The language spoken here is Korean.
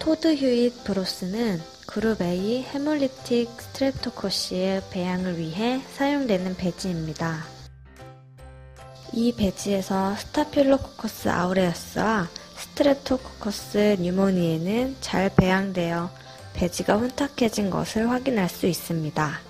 Todd Hewitt Broth는 그룹 A 헤몰리틱 스트랩토코시의 배양을 위해 사용되는 배지입니다. 이 배지에서 Staphylococcus aureus와 Streptococcus pneumoniae는 잘 배양되어 배지가 혼탁해진 것을 확인할 수 있습니다.